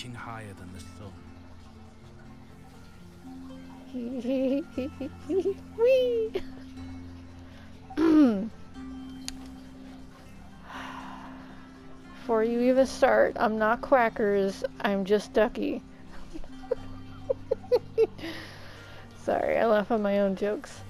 reaching higher than the sun. Before you even start, I'm not Quackers, I'm just Ducky. Sorry, I laugh at my own jokes.